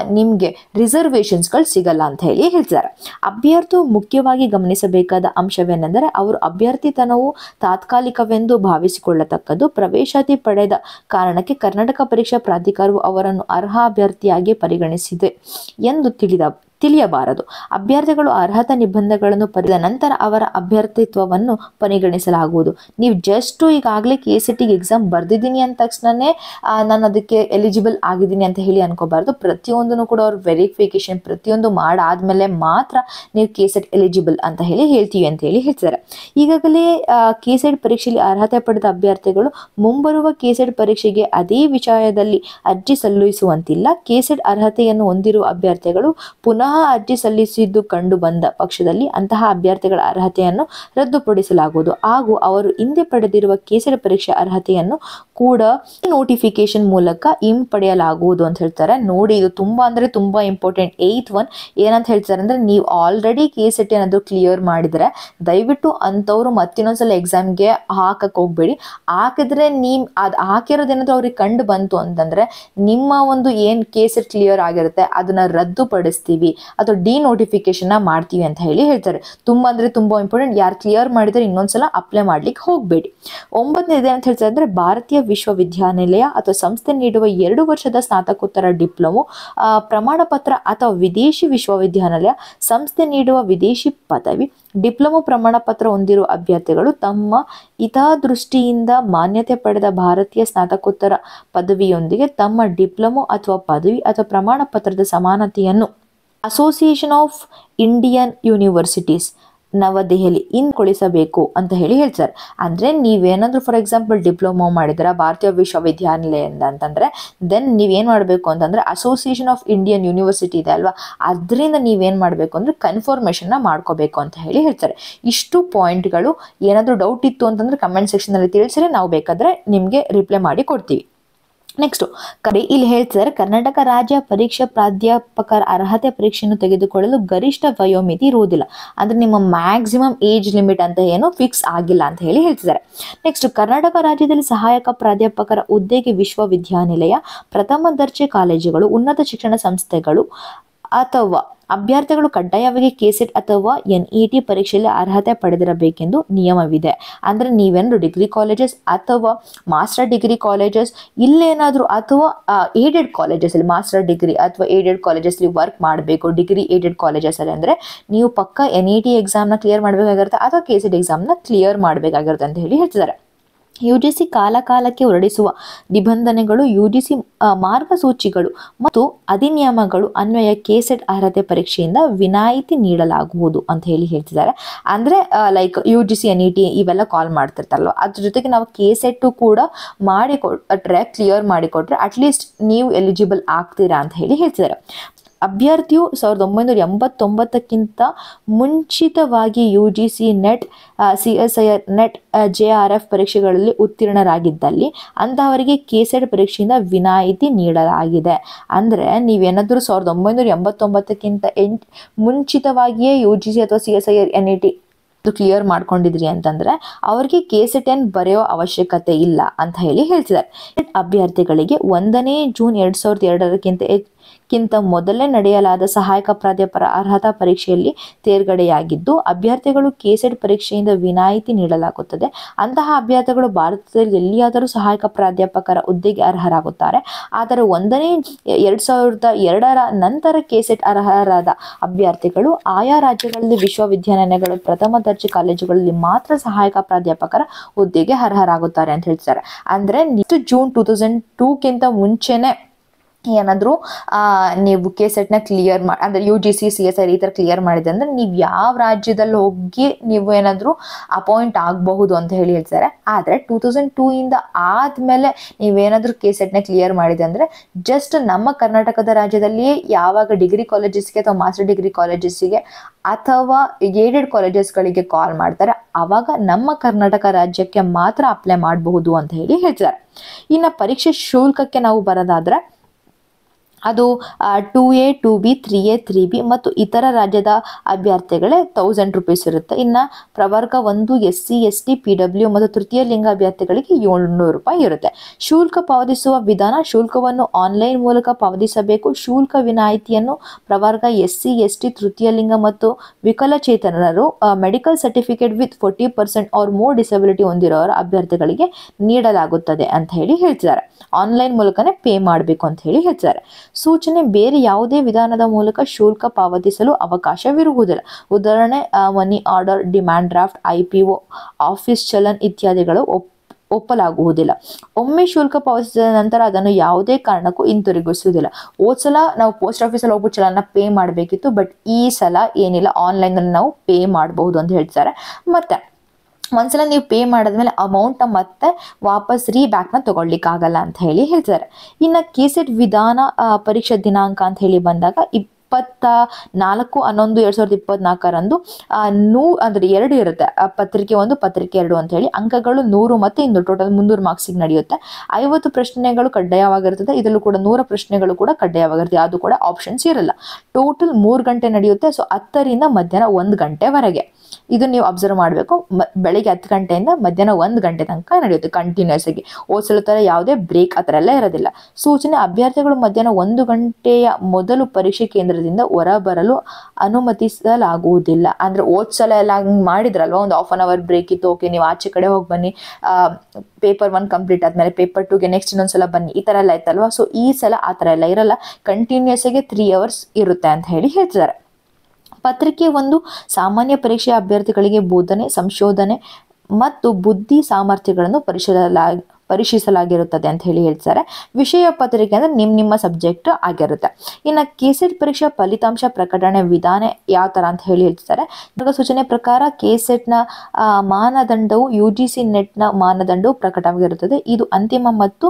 ನಿಮಗೆ ರಿಸರ್ವೇಷನ್ಸ್ಗಳು ಸಿಗಲ್ಲ ಅಂತ ಹೇಳಿ ಹೇಳ್ತಾರೆ ಅಭ್ಯರ್ಥಿ ಮುಖ್ಯವಾಗಿ ಗಮನಿಸಬೇಕಾದ ಅಂಶವೇನೆಂದರೆ ಅವರು ಅಭ್ಯರ್ಥಿತನವು ತಾತ್ಕಾಲಿಕವೆಂದು ಭಾವಿಸಿಕೊಳ್ಳತಕ್ಕದ್ದು ಪ್ರವೇಶಾತಿ ಪಡೆದ ಕಾರಣಕ್ಕೆ ಕರ್ನಾಟಕ ಪರೀಕ್ಷಾ ಪ್ರಾಧಿಕಾರವು ಅವರನ್ನು ಅರ್ಹ ಅಭ್ಯರ್ಥಿಯಾಗಿ ಪರಿಗಣಿಸಿದೆ ಎಂದು ತಿಳಿದ ತಿಳಿಯಬಾರದು. ಅಭ್ಯರ್ಥಿಗಳು ಅರ್ಹತಾ ನಿಬಂಧನೆಗಳನ್ನು ಪಡೆದ ನಂತರ ಅವರ ಅಭ್ಯರ್ಥಿತ್ವವನ್ನು ಪರಿಗಣಿಸಲಾಗುವುದು. ನೀವು ಜಸ್ಟ್ ಈಗಾಗಲೇ ಕೆ ಸಿ ಟಿಗೆ ಎಕ್ಸಾಮ್ ಬರೆದಿದ್ದೀನಿ ಅಂದ ತಕ್ಷಣನೇ ನಾನು ಅದಕ್ಕೆ ಎಲಿಜಿಬಲ್ ಆಗಿದ್ದೀನಿ ಅಂತ ಹೇಳಿ ಅನ್ಕೋಬಾರ್ದು. ಪ್ರತಿಯೊಂದನ್ನು ಕೂಡ ಅವ್ರ ವೆರಿಫಿಕೇಶನ್ ಪ್ರತಿಯೊಂದು ಮಾಡಾದ್ಮೇಲೆ ಮಾತ್ರ ನೀವು ಕೆ ಸೆಟ್ ಎಲಿಜಿಬಲ್ ಅಂತ ಹೇಳಿ ಹೇಳ್ತೀವಿ ಅಂತ ಹೇಳಿ ಹೇಳ್ತಾರೆ. ಈಗಾಗಲೇ ಕೆ ಸೆಟ್ ಪರೀಕ್ಷೆಯಲ್ಲಿ ಅರ್ಹತೆ ಪಡೆದ ಅಭ್ಯರ್ಥಿಗಳು ಮುಂಬರುವ ಕೆ ಸೆಟ್ ಪರೀಕ್ಷೆಗೆ ಅದೇ ವಿಷಯದಲ್ಲಿ ಅರ್ಜಿ ಸಲ್ಲಿಸುವಂತಿಲ್ಲ. ಕೆ ಸೆಟ್ ಅರ್ಹತೆಯನ್ನು ಹೊಂದಿರುವ ಅಭ್ಯರ್ಥಿಗಳು ಪುನಃ ಅರ್ಜಿ ಸಲ್ಲಿಸಿದ್ದು ಕಂಡು ಬಂದ ಪಕ್ಷದಲ್ಲಿ ಅಂತಹ ಅಭ್ಯರ್ಥಿಗಳ ಅರ್ಹತೆಯನ್ನು ರದ್ದುಪಡಿಸಲಾಗುವುದು. ಹಾಗೂ ಅವರು ಹಿಂದೆ ಪಡೆದಿರುವ ಕೇಸರಿ ಪರೀಕ್ಷೆ ಅರ್ಹತೆಯನ್ನು ಕೂಡ ನೋಟಿಫಿಕೇಶನ್ ಮೂಲಕ ಹಿಂಪಡೆಯಲಾಗುವುದು ಅಂತ ಹೇಳ್ತಾರೆ. ನೋಡಿ, ಇದು ತುಂಬ ಅಂದ್ರೆ ತುಂಬಾ ಇಂಪಾರ್ಟೆಂಟ್ ಏಯ್ತ್ ಒನ್ ಏನಂತ ಹೇಳ್ತಾರೆ ಅಂದರೆ ನೀವು ಆಲ್ರೆಡಿ ಕೆ ಅನ್ನೋದು ಏನಾದರೂ ಕ್ಲಿಯರ್ ಮಾಡಿದರೆ, ದಯವಿಟ್ಟು ಅಂಥವ್ರು ಮತ್ತಿನ್ನೊಂದ್ಸಲ ಎಕ್ಸಾಮ್ಗೆ ಹಾಕಕ್ಕೆ ಹೋಗ್ಬೇಡಿ. ಹಾಕಿದ್ರೆ ನೀವು ಅದು ಹಾಕಿರೋದೇನಾದ್ರೂ ಅವ್ರಿಗೆ ಕಂಡು ಬಂತು ಅಂತಂದ್ರೆ ನಿಮ್ಮ ಒಂದು ಏನು ಕೇಸೆಟ್ ಕ್ಲಿಯರ್ ಆಗಿರುತ್ತೆ, ಅದನ್ನ ರದ್ದುಪಡಿಸ್ತೀವಿ. ಅಥವಾ ಡಿ ನೋಟಿಫಿಕೇಶನ್ ಮಾಡ್ತೀವಿ ಅಂತ ಹೇಳಿ ಹೇಳ್ತಾರೆ. ತುಂಬಾ ಅಂದ್ರೆ ತುಂಬಾ ಇಂಪಾರ್ಟೆಂಟ್ ಯಾರು ಕ್ಲಿಯರ್ ಮಾಡಿದ್ರೆ ಇನ್ನೊಂದ್ಸಲ ಅಪ್ಲೈ ಮಾಡ್ಲಿಕ್ಕೆ ಹೋಗಬೇಡಿ. ಒಂಬತ್ತನೇದೇ ಅಂತ ಹೇಳ್ತಾರೆ ಅಂದ್ರೆ ಭಾರತೀಯ ವಿಶ್ವವಿದ್ಯಾನಿಲಯ ಅಥವಾ ಸಂಸ್ಥೆ ನೀಡುವ ಎರಡು ವರ್ಷದ ಸ್ನಾತಕೋತ್ತರ ಡಿಪ್ಲೊಮೊ ಪ್ರಮಾಣ ಪತ್ರ ಅಥವಾ ವಿದೇಶಿ ವಿಶ್ವವಿದ್ಯಾನಿಲಯ, ಸಂಸ್ಥೆ ನೀಡುವ ವಿದೇಶಿ ಪದವಿ, ಡಿಪ್ಲೊಮೊ ಪ್ರಮಾಣ ಪತ್ರ ಹೊಂದಿರುವ ಅಭ್ಯರ್ಥಿಗಳು ತಮ್ಮ ಹಿತದೃಷ್ಟಿಯಿಂದ ಮಾನ್ಯತೆ ಪಡೆದ ಭಾರತೀಯ ಸ್ನಾತಕೋತ್ತರ ಪದವಿಯೊಂದಿಗೆ ತಮ್ಮ ಡಿಪ್ಲೊಮೊ ಅಥವಾ ಪದವಿ ಅಥವಾ ಪ್ರಮಾಣ ಪತ್ರದ ಸಮಾನತೆಯನ್ನು association of Indian universities New Delhi ಇಂದ್ಕೊಳಿಸಬೇಕು ಅಂತ ಹೇಳಿ ಹೇಳ್ತಾರೆ. ಅಂದರೆ ನೀವೇನಾದರೂ ಫಾರ್ ಎಕ್ಸಾಂಪಲ್ ಡಿಪ್ಲೊಮೊ ಮಾಡಿದ್ರೆ, ಭಾರತೀಯ ವಿಶ್ವವಿದ್ಯಾನಿಲಯದಿಂದ ಅಂತಂದರೆ ದೆನ್ ನೀವೇನು ಮಾಡಬೇಕು ಅಂತಂದರೆ ಅಸೋಸಿಯೇಷನ್ ಆಫ್ ಇಂಡಿಯನ್ ಯೂನಿವರ್ಸಿಟಿ ಇದೆ ಅಲ್ವಾ? ಅದರಿಂದ ನೀವೇನು ಮಾಡಬೇಕು ಅಂದರೆ ಕನ್ಫರ್ಮೇಷನ್ನ ಮಾಡ್ಕೋಬೇಕು ಅಂತ ಹೇಳಿ ಹೇಳ್ತಾರೆ. ಇಷ್ಟು ಪಾಯಿಂಟ್ಗಳು ಏನಾದರೂ ಡೌಟ್ ಇತ್ತು ಅಂತಂದರೆ ಕಮೆಂಟ್ ಸೆಕ್ಷನಲ್ಲಿ ತಿಳಿಸಿದ್ರೆ ನಾವು ಬೇಕಾದರೆ ನಿಮಗೆ ರಿಪ್ಲೈ ಮಾಡಿ ಕೊಡ್ತೀವಿ. ನೆಕ್ಸ್ಟು ಕರೆ, ಇಲ್ಲಿ ಹೇಳ್ತಿದ್ದಾರೆ ಕರ್ನಾಟಕ ರಾಜ್ಯ ಪರೀಕ್ಷಾ ಪ್ರಾಧ್ಯಾಪಕರ ಅರ್ಹತೆ ಪರೀಕ್ಷೆಯನ್ನು ತೆಗೆದುಕೊಳ್ಳಲು ಗರಿಷ್ಠ ವಯೋಮಿತಿ ಇರುವುದಿಲ್ಲ. ಅಂದ್ರೆ ನಿಮ್ಮ ಮ್ಯಾಕ್ಸಿಮಮ್ ಏಜ್ ಲಿಮಿಟ್ ಅಂತ ಏನು ಫಿಕ್ಸ್ ಆಗಿಲ್ಲ ಅಂತ ಹೇಳಿ ಹೇಳ್ತಿದ್ದಾರೆ. ನೆಕ್ಸ್ಟ್ ಕರ್ನಾಟಕ ರಾಜ್ಯದಲ್ಲಿ ಸಹಾಯಕ ಪ್ರಾಧ್ಯಾಪಕರ ಹುದ್ದೆಗೆ ವಿಶ್ವವಿದ್ಯಾನಿಲಯ, ಪ್ರಥಮ ದರ್ಜೆ ಕಾಲೇಜುಗಳು, ಉನ್ನತ ಶಿಕ್ಷಣ ಸಂಸ್ಥೆಗಳು ಅಥವಾ ಅಭ್ಯರ್ಥಿಗಳು ಕಡ್ಡಾಯವಾಗಿ ಕೆಸೆಟ್ ಅಥವಾ ಎನ್ ಇ ಟಿ ಪರೀಕ್ಷೆಯಲ್ಲಿ ಅರ್ಹತೆ ಪಡೆದಿರಬೇಕೆಂದು ನಿಯಮವಿದೆ. ಅಂದರೆ ನೀವೇನಾದ್ರು ಡಿಗ್ರಿ ಕಾಲೇಜಸ್ ಅಥವಾ ಮಾಸ್ಟರ್ ಡಿಗ್ರಿ ಕಾಲೇಜಸ್ ಇಲ್ಲೇನಾದರೂ ಅಥವಾ ಏಡೆಡ್ ಕಾಲೇಜಸಲ್ಲಿ ಮಾಸ್ಟರ್ ಡಿಗ್ರಿ ಅಥವಾ ಏಡೆಡ್ ಕಾಲೇಜಸ್ಲಿ ವರ್ಕ್ ಮಾಡಬೇಕು. ಡಿಗ್ರಿ ಏಡೆಡ್ ಕಾಲೇಜಸಲ್ಲಿ ಅಂದರೆ ನೀವು ಪಕ್ಕ ಎನ್ ಇ ಟಿ ಎಕ್ಸಾಮ್ನ ಕ್ಲಿಯರ್ ಮಾಡಬೇಕಾಗಿರುತ್ತೆ, ಅಥವಾ ಕೆ ಸಿ ಟಿ ಎಕ್ಸಾಮ್ನ ಕ್ಲಿಯರ್ ಮಾಡಬೇಕಾಗಿರುತ್ತೆ ಅಂತ ಹೇಳಿ ಹೇಳ್ತಿದ್ದಾರೆ. ಯು ಜಿ ಸಿ ಕಾಲ ಕಾಲಕ್ಕೆ ಹೊರಡಿಸುವ ನಿಬಂಧನೆಗಳು ಯು ಜಿ ಸಿ ಮಾರ್ಗಸೂಚಿಗಳು ಮತ್ತು ಅಧಿನಿಯಮಗಳು ಅನ್ವಯ ಕೆಸೆಟ್ ಅರ್ಹತೆ ಪರೀಕ್ಷೆಯಿಂದ ವಿನಾಯಿತಿ ನೀಡಲಾಗುವುದು ಅಂತ ಹೇಳಿ ಹೇಳ್ತಿದ್ದಾರೆ. ಅಂದರೆ like U G C N E T ಇವೆಲ್ಲ ಕಾಲ್ ಮಾಡ್ತಿರ್ತಾರಲ್ವ, ಅದ್ರ ಜೊತೆಗೆ ನಾವು ಕೆಸೆಟ್ಟು ಕೂಡ ಮಾಡಿಕೊಟ್ರೆ ಕ್ಲಿಯರ್ ಮಾಡಿಕೊಟ್ರೆ ಅಟ್ಲೀಸ್ಟ್ ನೀವು ಎಲಿಜಿಬಲ್ ಆಗ್ತೀರಾ ಅಂತ ಹೇಳಿ ಹೇಳ್ತಿದ್ದಾರೆ. ಅಭ್ಯರ್ಥಿಯು ಸಾವಿರದ ಒಂಬೈನೂರ ಎಂಬತ್ತೊಂಬತ್ತಕ್ಕಿಂತ ಮುಂಚಿತವಾಗಿ U G C net C S I R net J R F ಪರೀಕ್ಷೆಗಳಲ್ಲಿ ಉತ್ತೀರ್ಣರಾಗಿದ್ದಲ್ಲಿ ಅಂತಹವರಿಗೆ ಕೆಸೆಡ್ ಪರೀಕ್ಷೆಯಿಂದ ವಿನಾಯಿತಿ ನೀಡಲಾಗಿದೆ. ಅಂದರೆ ನೀವೇನಾದರೂ ಸಾವಿರದ ಒಂಬೈನೂರ ಎಂಬತ್ತೊಂಬತ್ತಕ್ಕಿಂತ ಎಂಟ್ ಮುಂಚಿತವಾಗಿಯೇ ಯು ಜಿ ಸಿ ಅಥವಾ C S I R N E T clear ಮಾಡ್ಕೊಂಡಿದ್ರಿ ಅಂತಂದ್ರೆ ಅವ್ರಿಗೆ ಕೆಸೆಟ್ ಎನ್ ಬರೆಯೋ ಅವಶ್ಯಕತೆ ಇಲ್ಲ ಅಂತ ಹೇಳಿ ಹೇಳ್ತಿದ್ದಾರೆ. ಅಭ್ಯರ್ಥಿಗಳಿಗೆ ಒಂದನೇ ಜೂನ್ ಎರಡ್ ಸಾವಿರದ ಎರಡರಕ್ಕಿಂತ ಕ್ಕಿಂತ ಮೊದಲೇ ನಡೆಯಲಾದ ಸಹಾಯಕ ಪ್ರಾಧ್ಯಾಪಕರ ಅರ್ಹತಾ ಪರೀಕ್ಷೆಯಲ್ಲಿ ತೇರ್ಗಡೆಯಾಗಿದ್ದು, ಅಭ್ಯರ್ಥಿಗಳು ಕೆಸೆಡ್ ಪರೀಕ್ಷೆಯಿಂದ ವಿನಾಯಿತಿ ನೀಡಲಾಗುತ್ತದೆ. ಅಂತಹ ಅಭ್ಯರ್ಥಿಗಳು ಭಾರತದಲ್ಲಿ ಎಲ್ಲಿಯಾದರೂ ಸಹಾಯಕ ಪ್ರಾಧ್ಯಾಪಕರ ಹುದ್ದೆಗೆ ಅರ್ಹರಾಗುತ್ತಾರೆ. ಆದರೆ ಒಂದನೇ ಎರಡ್ ಸಾವಿರದ ಎರಡರ ನಂತರ ಕೆಸೆಟ್ ಅರ್ಹರಾದ ಅಭ್ಯರ್ಥಿಗಳು ಆಯಾ ರಾಜ್ಯಗಳಲ್ಲಿ ವಿಶ್ವವಿದ್ಯಾನಿಲಯಗಳು, ಪ್ರಥಮ ದರ್ಜೆ ಕಾಲೇಜುಗಳಲ್ಲಿ ಮಾತ್ರ ಸಹಾಯಕ ಪ್ರಾಧ್ಯಾಪಕರ ಹುದ್ದೆಗೆ ಅರ್ಹರಾಗುತ್ತಾರೆ ಅಂತ ಹೇಳ್ತಾರೆ. ಅಂದ್ರೆ ಜೂನ್ ಟೂ ತೌಸಂಡ್ ಟೂಕ್ಕಿಂತ ಮುಂಚೆನೆ ಏನಾದರೂ ನೀವು ಕೆ ಸೆಟ್ನ ಕ್ಲಿಯರ್ ಮಾಡಿ ಅಂದರೆ U G C C S I ಈ ಥರ ಕ್ಲಿಯರ್ ಮಾಡಿದೆ ಅಂದರೆ ನೀವು ಯಾವ ರಾಜ್ಯದಲ್ಲಿ ಹೋಗಿ ನೀವು ಏನಾದರೂ ಅಪಾಯಿಂಟ್ ಆಗಬಹುದು ಅಂತ ಹೇಳಿ ಹೇಳ್ತಾರೆ. ಆದರೆ ಟೂ ತೌಸಂಡ್ ಟೂ ಇಂದ ಆದಮೇಲೆ ನೀವೇನಾದರೂ ಕೆ ಸೆಟ್ನ ಕ್ಲಿಯರ್ ಮಾಡಿದೆ ಅಂದರೆ ಜಸ್ಟ್ ನಮ್ಮ ಕರ್ನಾಟಕದ ರಾಜ್ಯದಲ್ಲಿಯೇ ಯಾವಾಗ ಡಿಗ್ರಿ ಕಾಲೇಜಸ್ಗೆ ಅಥವಾ ಮಾಸ್ಟರ್ ಡಿಗ್ರಿ ಕಾಲೇಜಸ್ಸಿಗೆ ಅಥವಾ ಏಡೆಡ್ ಕಾಲೇಜಸ್ಗಳಿಗೆ ಕಾಲ್ ಮಾಡ್ತಾರೆ ಆವಾಗ ನಮ್ಮ ಕರ್ನಾಟಕ ರಾಜ್ಯಕ್ಕೆ ಮಾತ್ರ ಅಪ್ಲೈ ಮಾಡಬಹುದು ಅಂತ ಹೇಳಿ ಹೇಳ್ತಾರೆ. ಇನ್ನು ಪರೀಕ್ಷೆ ಶುಲ್ಕಕ್ಕೆ ನಾವು ಬರೋದಾದ್ರೆ ಅದು two A two B three A three B ಮತ್ತು ಇತರ ರಾಜ್ಯದ ಅಭ್ಯರ್ಥಿಗಳೇ ತೌಸಂಡ್ ರುಪೀಸ್ ಇರುತ್ತೆ. ಇನ್ನು ಪ್ರವರ್ಗ ಒಂದು S C S T P W ಮತ್ತು ತೃತೀಯ ಲಿಂಗ ಅಭ್ಯರ್ಥಿಗಳಿಗೆ ಏಳ್ನೂರು ರೂಪಾಯಿ ಇರುತ್ತೆ. ಶುಲ್ಕ ಪಾವತಿಸುವ ವಿಧಾನ, ಶುಲ್ಕವನ್ನು ಆನ್ಲೈನ್ ಮೂಲಕ ಪಾವತಿಸಬೇಕು. ಶುಲ್ಕ ವಿನಾಯಿತಿಯನ್ನು ಪ್ರವರ್ಗ ಎಸ್ ಸಿ ಎಸ್ ಟಿ ತೃತೀಯ ಲಿಂಗ ಮತ್ತು ವಿಕಲಚೇತನರು medical certificate with forty percent or more disability ಹೊಂದಿರೋರ ಅಭ್ಯರ್ಥಿಗಳಿಗೆ ನೀಡಲಾಗುತ್ತದೆ ಅಂತ ಹೇಳಿ ಹೇಳ್ತಿದ್ದಾರೆ. ಆನ್ಲೈನ್ ಮೂಲಕನೇ ಪೇ ಮಾಡಬೇಕು ಅಂತ ಹೇಳಿ ಹೇಳ್ತಿದ್ದಾರೆ. ಸೂಚನೆ ಬೇರೆ ಯಾವುದೇ ವಿಧಾನದ ಮೂಲಕ ಶುಲ್ಕ ಪಾವತಿಸಲು ಅವಕಾಶವಿರುವುದಿಲ್ಲ. ಉದಾಹರಣೆ money order demand draft I P O office challan ಇತ್ಯಾದಿಗಳು ಒಪ್, ಒಪ್ಪಲಾಗುವುದಿಲ್ಲ. ಒಮ್ಮೆ ಶುಲ್ಕ ಪಾವತಿಸಿದ ನಂತರ ಅದನ್ನು ಯಾವುದೇ ಕಾರಣಕ್ಕೂ ಹಿಂತಿರುಗಿಸುವುದಿಲ್ಲ. ಹೋದ ಸಲ ನಾವು ಪೋಸ್ಟ್ ಆಫೀಸಲ್ಲಿ ಹೋಗ್ಬಿಟ್ಟು ಚಲನ ಪೇ ಮಾಡಬೇಕಿತ್ತು ಬಟ್ ಈ ಸಲ ಏನಿಲ್ಲ ಆನ್ಲೈನಲ್ಲಿ ನಾವು ಪೇ ಮಾಡಬಹುದು ಅಂತ ಹೇಳ್ತಾರೆ. ಮತ್ತೆ ಒಂದ್ಸಲ ನೀವು ಪೇ ಮಾಡಿದ್ಮೇಲೆ ಅಮೌಂಟ್ ಮತ್ತೆ ವಾಪಸ್ ರೀ ಬ್ಯಾಕ್ನ ತಗೊಳ್ಲಿಕ್ಕಾಗಲ್ಲ ಅಂತ ಹೇಳಿ ಹೇಳ್ತಾರೆ. ಇನ್ನು ಕೆಸೆಟ್ ವಿಧಾನ ಪರೀಕ್ಷಾ ದಿನಾಂಕ ಅಂತ ಹೇಳಿ ಬಂದಾಗ ಇಪ್ಪತ್ತ ನಾಲ್ಕು, ಹನ್ನೊಂದು, ಎರಡು ಸಾವಿರದ ಇಪ್ಪತ್ನಾಲ್ಕರಂದು ನೂ, ಅಂದರೆ ಎರಡು ಇರುತ್ತೆ. ಪತ್ರಿಕೆ ಒಂದು, ಪತ್ರಿಕೆ ಎರಡು ಅಂತ ಹೇಳಿ ಅಂಕಗಳು ನೂರು ಮತ್ತು ಇನ್ನು ಟೋಟಲ್ ಮುನ್ನೂರು ಮಾರ್ಕ್ಸಿಗೆ ನಡೆಯುತ್ತೆ. ಐವತ್ತು ಪ್ರಶ್ನೆಗಳು ಕಡ್ಡಾಯವಾಗಿರ್ತದೆ. ಇದರಲ್ಲೂ ಕೂಡ ನೂರ ಪ್ರಶ್ನೆಗಳು ಕೂಡ ಕಡ್ಡಾಯವಾಗಿರುತ್ತೆ ಅದು ಕೂಡ ಆಪ್ಷನ್ಸ್ ಇರಲ್ಲ. ಟೋಟಲ್ ಮೂರು ಗಂಟೆ ನಡೆಯುತ್ತೆ. ಸೊ ಹತ್ತರಿಂದ ಮಧ್ಯಾಹ್ನ ಒಂದು ಗಂಟೆವರೆಗೆ. ಇದು ನೀವು ಅಬ್ಸರ್ವ್ ಮಾಡಬೇಕು. ಬೆಳಿಗ್ಗೆ ಹತ್ತು ಗಂಟೆಯಿಂದ ಮಧ್ಯಾಹ್ನ ಒಂದು ಗಂಟೆ ತನಕ ನಡೆಯುತ್ತೆ ಕಂಟಿನ್ಯೂಸ್ ಆಗಿ. ಓದಿಸಲು ಥರ ಯಾವುದೇ ಬ್ರೇಕ್ ಆ ಥರ ಎಲ್ಲ ಇರೋದಿಲ್ಲ. ಸೂಚನೆ, ಅಭ್ಯರ್ಥಿಗಳು ಮಧ್ಯಾಹ್ನ ಒಂದು ಗಂಟೆಯ ಮೊದಲು ಪರೀಕ್ಷೆ ಕೇಂದ್ರದಿಂದ ಹೊರಬರಲು ಅನುಮತಿಸಲಾಗುವುದಿಲ್ಲ. ಅಂದರೆ ಓದ್ಸಲ ಎಲ್ಲ ಹಂಗೆ ಮಾಡಿದ್ರಲ್ವ? ಒಂದು ಹಾಫ್ ಆನ್ ಅವರ್ ಬ್ರೇಕ್ ಇತ್ತು ಓಕೆ ನೀವು ಆಚೆ ಕಡೆ ಹೋಗಿ ಬನ್ನಿ. ಪೇಪರ್ ಒನ್ ಕಂಪ್ಲೀಟ್ ಆದಮೇಲೆ ಪೇಪರ್ ಟೂಗೆ ನೆಕ್ಸ್ಟ್ ಇನ್ನೊಂದ್ಸಲ ಬನ್ನಿ. ಈ ಥರ ಎಲ್ಲ ಇತ್ತಲ್ವ? ಸೊ ಈ ಸಲ ಆ ಥರ ಎಲ್ಲ ಇರಲ್ಲ. ಕಂಟಿನ್ಯೂಸ್ ಆಗಿ ತ್ರೀ ಅವರ್ಸ್ ಇರುತ್ತೆ ಅಂತ ಹೇಳಿ ಹೇಳ್ತಿದ್ದಾರೆ. ಪತ್ರಿಕೆ ಒಂದು ಸಾಮಾನ್ಯ ಪರೀಕ್ಷೆ ಅಭ್ಯರ್ಥಿಗಳಿಗೆ ಬೋಧನೆ ಸಂಶೋಧನೆ ಮತ್ತು ಬುದ್ಧಿ ಸಾಮರ್ಥ್ಯಗಳನ್ನು ಪರಿಶೀಲಲಾ ಪರಿಶೀಲಿಸಲಾಗಿರುತ್ತದೆ ಅಂತ ಹೇಳಿ ಹೇಳ್ತಾರೆ. ವಿಷಯ ಪತ್ರಿಕೆ ಅಂದರೆ ನಿಮ್ಮ ನಿಮ್ಮ ಸಬ್ಜೆಕ್ಟ್ ಆಗಿರುತ್ತೆ. ಇನ್ನು ಕೆಸೆಟ್ ಪರೀಕ್ಷಾ ಫಲಿತಾಂಶ ಪ್ರಕಟಣೆ ವಿಧಾನ ಯಾವ ಥರ ಅಂತ ಹೇಳಿ ಹೇಳ್ತಾರೆ. ಸೂಚನೆ ಪ್ರಕಾರ ಕೆಸೆಟ್ನ ಮಾನದಂಡವು ಯು ಜಿ ಸಿ ನೆಟ್ನ ಮಾನದಂಡವು ಪ್ರಕಟವಾಗಿರುತ್ತದೆ. ಇದು ಅಂತಿಮ ಮತ್ತು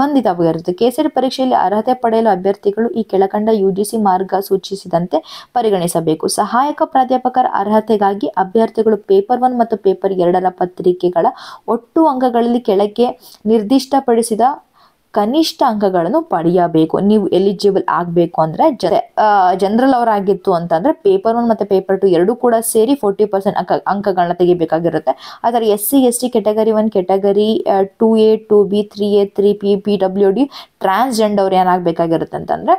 ಬಂಧಿತವಾಗಿರುತ್ತದೆ. ಕೆಸೆಟ್ ಪರೀಕ್ಷೆಯಲ್ಲಿ ಅರ್ಹತೆ ಪಡೆಯಲು ಅಭ್ಯರ್ಥಿಗಳು ಈ ಕೆಳಕಂಡ ಯು ಜಿ ಸಿ ಮಾರ್ಗ ಸೂಚಿಸಿದಂತೆ ಪರಿಗಣಿಸಬೇಕು. ಸಹಾಯಕ ಪ್ರಾಧ್ಯಾಪಕರ ಅರ್ಹತೆಗಾಗಿ ಅಭ್ಯರ್ಥಿಗಳು ಪೇಪರ್ ಒನ್ ಮತ್ತು ಪೇಪರ್ ಎರಡರ ಪತ್ರಿಕೆಗಳ ಒಟ್ಟು ಅಂಗಗಳಲ್ಲಿ ಕೆಳಗೆ ನಿರ್ದಿಷ್ಟಪಡಿಸಿದ ಕನಿಷ್ಠ ಅಂಕಗಳನ್ನು ಪಡೆಯಬೇಕು. ನೀವು ಎಲಿಜಿಬಲ್ ಆಗಬೇಕು ಅಂದರೆ ಜನರಲ್ ಅವರಾಗಿತ್ತು ಅಂತಂದರೆ ಪೇಪರ್ ಒನ್ ಮತ್ತು ಪೇಪರ್ ಟು ಎರಡೂ ಕೂಡ ಸೇರಿ ಫೋರ್ಟಿ ಪರ್ಸೆಂಟ್ ಅಂಕ ಅಂಕಗಳನ್ನ ತೆಗಿಬೇಕಾಗಿರುತ್ತೆ. ಆದರೆ S C S T category one category two A two B three A three P P W D transgender ಏನಾಗಬೇಕಾಗಿರುತ್ತೆ ಅಂತಂದರೆ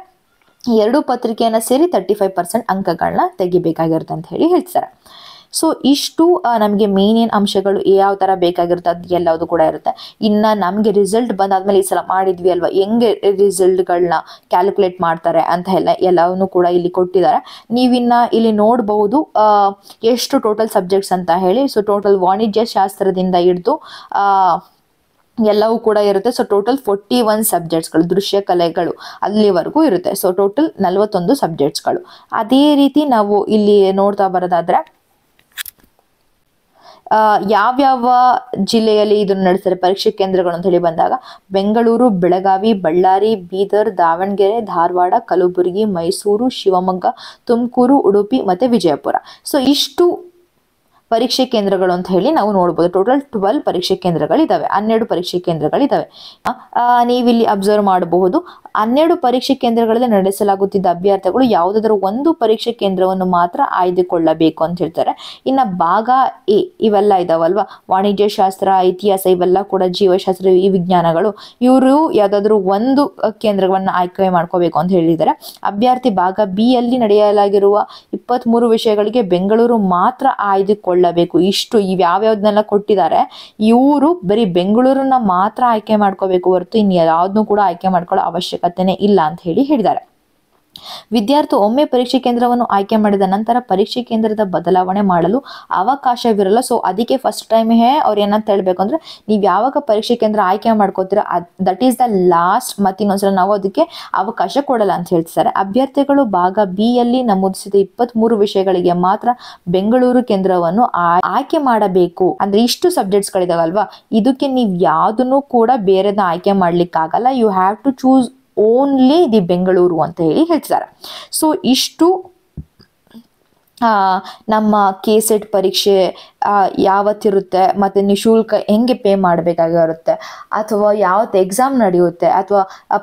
ಎರಡೂ ಪತ್ರಿಕೆಯನ್ನು ಸೇರಿ ತರ್ಟಿ ಫೈವ್ ಪರ್ಸೆಂಟ್ ಅಂಕಗಳನ್ನ ತೆಗಿಬೇಕಾಗಿರುತ್ತೆ ಅಂತ ಹೇಳಿ ಹೇಳ್ತಾರೆ. ಸೊ ಇಷ್ಟು ನಮಗೆ ಮೇನ್ ಏನು ಅಂಶಗಳು ಯಾವ ಥರ ಬೇಕಾಗಿರುತ್ತೆ ಅದು ಎಲ್ಲವುದು ಕೂಡ ಇರುತ್ತೆ. ಇನ್ನು ನಮಗೆ ರಿಸಲ್ಟ್ ಬಂದಾದ್ಮೇಲೆ ಈ ಸಲ ಮಾಡಿದ್ವಿ ಅಲ್ವಾ? ಹೆಂಗೆ ರಿಸಲ್ಟ್ಗಳನ್ನ ಕ್ಯಾಲ್ಕುಲೇಟ್ ಮಾಡ್ತಾರೆ ಅಂತ ಎಲ್ಲ, ಎಲ್ಲವನ್ನೂ ಕೂಡ ಇಲ್ಲಿ ಕೊಟ್ಟಿದ್ದಾರೆ. ನೀವಿನ್ನು ಇಲ್ಲಿ ನೋಡಬಹುದು ಎಷ್ಟು ಟೋಟಲ್ ಸಬ್ಜೆಕ್ಟ್ಸ್ ಅಂತ ಹೇಳಿ. ಸೊ ಟೋಟಲ್ ವಾಣಿಜ್ಯ ಶಾಸ್ತ್ರದಿಂದ ಹಿಡಿದು ಎಲ್ಲವೂ ಕೂಡ ಇರುತ್ತೆ. ಸೊ ಟೋಟಲ್ ಫೋರ್ಟಿ ಒನ್ ಸಬ್ಜೆಕ್ಟ್ಸ್ಗಳು ದೃಶ್ಯ ಕಲೆಗಳು ಅಲ್ಲಿವರೆಗೂ ಇರುತ್ತೆ. ಸೊ ಟೋಟಲ್ ನಲವತ್ತೊಂದು ಸಬ್ಜೆಕ್ಟ್ಸ್ಗಳು ಅದೇ ರೀತಿ ನಾವು ಇಲ್ಲಿ ನೋಡ್ತಾ ಬರೋದಾದ್ರೆ ಯಾವ್ಯಾವ ಜಿಲ್ಲೆಯಲ್ಲಿ ಇದನ್ನು ನಡೆಸ್ತಾರೆ ಪರೀಕ್ಷೆ ಕೇಂದ್ರಗಳು ಅಂತ ಹೇಳಿ ಬಂದಾಗ, ಬೆಂಗಳೂರು, ಬೆಳಗಾವಿ, ಬಳ್ಳಾರಿ, ಬೀದರ್, ದಾವಣಗೆರೆ, ಧಾರವಾಡ, ಕಲಬುರಗಿ, ಮೈಸೂರು, ಶಿವಮೊಗ್ಗ, ತುಮಕೂರು, ಉಡುಪಿ ಮತ್ತು ವಿಜಯಪುರ. ಸೊ ಇಷ್ಟು ಪರೀಕ್ಷೆ ಕೇಂದ್ರಗಳು ಅಂತ ಹೇಳಿ ನಾವು ನೋಡ್ಬೋದು. ಟೋಟಲ್ ಟ್ವೆಲ್ ಪರೀಕ್ಷೆ ಕೇಂದ್ರಗಳಿದ್ದಾವೆ ಹನ್ನೆರಡು ಪರೀಕ್ಷೆ ಕೇಂದ್ರಗಳಿದ್ದಾವೆ ನೀವಿಲ್ಲಿ ಅಬ್ಸರ್ವ್ ಮಾಡಬಹುದು. ಹನ್ನೆರಡು ಪರೀಕ್ಷೆ ಕೇಂದ್ರಗಳಲ್ಲಿ ನಡೆಸಲಾಗುತ್ತಿದ್ದ ಅಭ್ಯರ್ಥಿಗಳು ಯಾವುದಾದ್ರೂ ಒಂದು ಪರೀಕ್ಷೆ ಕೇಂದ್ರವನ್ನು ಮಾತ್ರ ಆಯ್ದುಕೊಳ್ಳಬೇಕು ಅಂತ ಹೇಳ್ತಾರೆ. ಇನ್ನು ಭಾಗ ಎ ಇವೆಲ್ಲ ಇದಾವಲ್ವಾ? ವಾಣಿಜ್ಯ ಶಾಸ್ತ್ರ, ಇತಿಹಾಸ ಇವೆಲ್ಲ ಕೂಡ ಜೀವಶಾಸ್ತ್ರ, ಈ ವಿಜ್ಞಾನಗಳು ಇವರು ಯಾವುದಾದ್ರೂ ಒಂದು ಕೇಂದ್ರವನ್ನು ಆಯ್ಕೆ ಮಾಡ್ಕೋಬೇಕು ಅಂತ ಹೇಳಿದ್ದಾರೆ. ಅಭ್ಯರ್ಥಿ ಭಾಗ ಬಿ ಅಲ್ಲಿ ನಡೆಯಲಾಗಿರುವ ಇಪ್ಪತ್ತ್ಮೂರು ವಿಷಯಗಳಿಗೆ ಬೆಂಗಳೂರು ಮಾತ್ರ ಆಯ್ದುಕೊಳ್ಳಬೇಕು ಇಷ್ಟು ಇವ್ ಯಾವ್ಯಾವ್ದನ್ನೆಲ್ಲ ಕೊಟ್ಟಿದ್ದಾರೆ ಇವರು ಬರೀ ಬೆಂಗಳೂರನ್ನ ಮಾತ್ರ ಆಯ್ಕೆ ಮಾಡ್ಕೋಬೇಕು ಹೊರತು ಇನ್ನು ಯಾವ್ದನ್ನೂ ಕೂಡ ಆಯ್ಕೆ ಮಾಡ್ಕೊಳ್ಳೋ ಅವಶ್ಯಕತೆನೇ ಇಲ್ಲ ಅಂತ ಹೇಳಿ ಹೇಳಿದ್ದಾರೆ. ವಿದ್ಯಾರ್ಥಿ ಒಮ್ಮೆ ಪರೀಕ್ಷೆ ಕೇಂದ್ರವನ್ನು ಆಯ್ಕೆ ಮಾಡಿದ ನಂತರ ಪರೀಕ್ಷೆ ಕೇಂದ್ರದ ಬದಲಾವಣೆ ಮಾಡಲು ಅವಕಾಶವಿರಲ್ಲ. ಸೊ ಅದಕ್ಕೆ ಫಸ್ಟ್ ಟೈಮ್ ಅವ್ರು ಏನಂತ ಹೇಳ್ಬೇಕು ಅಂದ್ರೆ, ನೀವು ಯಾವಾಗ ಪರೀಕ್ಷೆ ಕೇಂದ್ರ ಆಯ್ಕೆ ಮಾಡ್ಕೋತೀರ ದಟ್ ಈಸ್ ದ ಲಾಸ್ಟ್ ಮತ್ತೆ ಇನ್ನೊಂದ್ಸಲ ನಾವು ಅದಕ್ಕೆ ಅವಕಾಶ ಕೊಡಲ್ಲ ಅಂತ ಹೇಳ್ತಿದ್ದಾರೆ. ಅಭ್ಯರ್ಥಿಗಳು ಭಾಗ ಬಿ ಯಲ್ಲಿ ನಮೂದಿಸಿದ ಇಪ್ಪತ್ತ್ ಮೂರು ವಿಷಯಗಳಿಗೆ ಮಾತ್ರ ಬೆಂಗಳೂರು ಕೇಂದ್ರವನ್ನು ಆಯ್ಕೆ ಮಾಡಬೇಕು. ಅಂದ್ರೆ ಇಷ್ಟು ಸಬ್ಜೆಕ್ಟ್ಸ್ ಗಳಿದಾವಲ್ವಾ ಇದಕ್ಕೆ ನೀವು ಯಾವ್ದನ್ನು ಕೂಡ ಬೇರೆದ ಆಯ್ಕೆ ಮಾಡ್ಲಿಕ್ಕಾಗಲ್ಲ. You have to choose only the Bengaluru ಅಂತ ಹೇಳಿ ಹೇಳ್ತಿದ್ದಾರೆ. ಸೊ ಇಷ್ಟು ನಮ್ಮ ಕೆ ಸೆಟ್ ಪರೀಕ್ಷೆ ಯಾವತ್ತಿರುತ್ತೆ ಮತ್ತು ನಿಶುಲ್ಕ ಹೆಂಗೆ ಪೇ ಮಾಡಬೇಕಾಗಿರುತ್ತೆ? ಅಥವಾ ಯಾವತ್ತು ಎಕ್ಸಾಮ್ ನಡೆಯುತ್ತೆ? ಅಥವಾ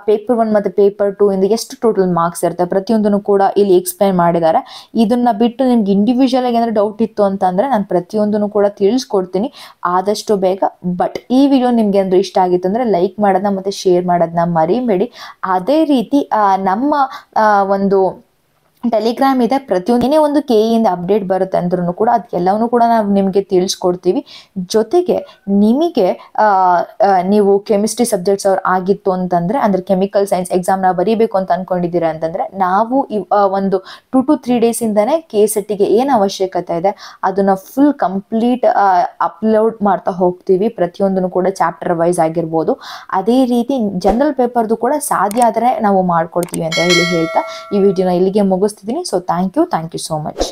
ಪೇಪರ್ ಒನ್ ಮತ್ತು ಪೇಪರ್ ಟೂ ಇಂದ ಎಷ್ಟು ಟೋಟಲ್ ಮಾರ್ಕ್ಸ್ ಇರುತ್ತೆ? ಪ್ರತಿಯೊಂದನ್ನು ಕೂಡ ಇಲ್ಲಿ ಎಕ್ಸ್ಪ್ಲೈನ್ ಮಾಡಿದ್ದಾರೆ. ಇದನ್ನು ಬಿಟ್ಟು ನಿಮ್ಗೆ ಇಂಡಿವಿಜುವಲ್ ಆಗಿ ಏನಾದರೂ ಡೌಟ್ ಇತ್ತು ಅಂತಂದರೆ ನಾನು ಪ್ರತಿಯೊಂದನ್ನು ಕೂಡ ತಿಳಿಸ್ಕೊಡ್ತೀನಿ. ಆದಷ್ಟು ಬೇಗ. ಬಟ್ ಈ ವಿಡಿಯೋ ನಿಮ್ಗೆ ಏನಾದರೂ ಇಷ್ಟ ಆಗಿತ್ತು ಅಂದರೆ ಲೈಕ್ ಮಾಡೋದನ್ನ ಮತ್ತು ಶೇರ್ ಮಾಡೋದನ್ನ ಮರಿಬೇಡಿ. ಅದೇ ರೀತಿ ನಮ್ಮ ಒಂದು ಟೆಲಿಗ್ರಾಮ್ ಇದೆ, ಪ್ರತಿಯೊಂದು ಏನೇ ಒಂದು ಕೆ ಇಂದ ಅಪ್ಡೇಟ್ ಬರುತ್ತೆ ಅಂದ್ರೂ ಕೂಡ ಅದೆಲ್ಲವನ್ನೂ ಕೂಡ ನಾವು ನಿಮಗೆ ತಿಳಿಸ್ಕೊಡ್ತೀವಿ. ಜೊತೆಗೆ ನಿಮಗೆ ನೀವು ಕೆಮಿಸ್ಟ್ರಿ ಸಬ್ಜೆಕ್ಟ್ಸ್ ಅವ್ರು ಆಗಿತ್ತು ಅಂತಂದರೆ, ಅಂದರೆ ಕೆಮಿಕಲ್ ಸೈನ್ಸ್ ಎಕ್ಸಾಮ್ನ ಬರೀಬೇಕು ಅಂತ ಅಂದ್ಕೊಂಡಿದ್ದೀರಾ ಅಂತಂದರೆ, ನಾವು ಒಂದು ಟು ಟು ತ್ರೀ ಡೇಸಿಂದನೇ ಕೆ ಸೆಟ್ಟಿಗೆ ಏನು ಅವಶ್ಯಕತೆ ಇದೆ, ಅದನ್ನು ಫುಲ್ ಕಂಪ್ಲೀಟ್ ಅಪ್ಲೋಡ್ ಮಾಡ್ತಾ ಹೋಗ್ತೀವಿ, ಪ್ರತಿಯೊಂದನ್ನು ಕೂಡ ಚಾಪ್ಟರ್ ವೈಸ್ ಆಗಿರ್ಬೋದು. ಅದೇ ರೀತಿ ಜನರಲ್ ಪೇಪರ್ದು ಕೂಡ ಸಾಧ್ಯ ಆದರೆ ನಾವು ಮಾಡ್ಕೊಡ್ತೀವಿ ಅಂತ ಹೇಳಿ ಹೇಳ್ತಾ, ಈ ವಿಡಿಯೋನ ಇಲ್ಲಿಗೆ ಮುಗಿಸ್ತಿದ್ದೀನಿ so thank you thank you so much